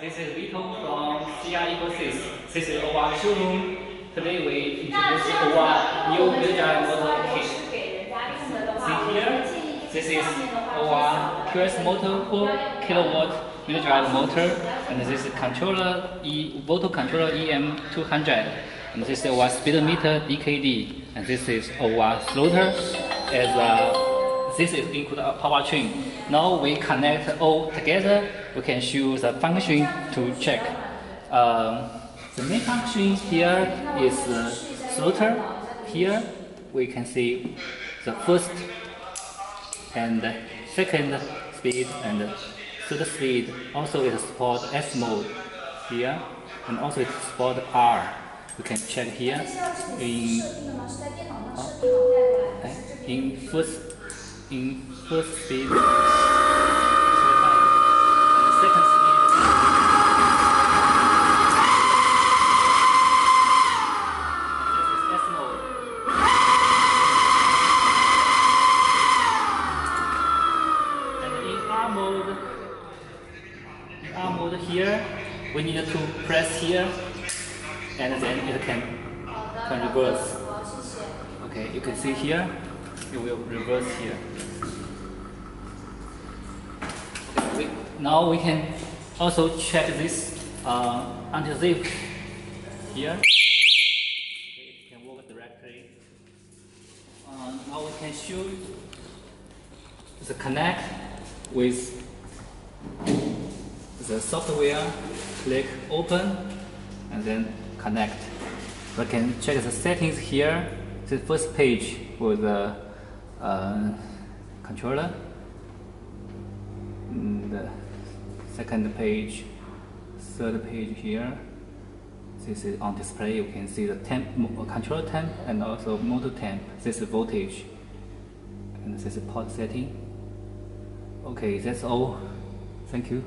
This is Vito from SiAECOSYS. This is our showroom. Today we introduce our new Builder motor kit. See here, this is our QS motor 4 kilowatt wheel drive motor, and this is controller E Voto controller EM200, and this is our speedometer DKD, and this is our floater as a this is include a powertrain. Now we connect all together. We can show the function to check. Um, the main function here is the floater. Here we can see the first and second speed and third speed. Also it support S mode here and also it support R. We can check here in uh, in first in first speed, second speed. Mode. R mode here, we need to press here, and then it can can reverse. Okay, you can see here, it will reverse here. Okay, we, now we can also check this uh, anti-zip here. Okay, it can work directly. Uh, now we can show the connect with the software. Click open and then connect. We can check the settings here. The first page for the uh, controller. And the second page, third page here. This is on display. You can see the temp, controller temp and also motor temp. This is voltage. And this is port setting. Okay, that's all. Thank you.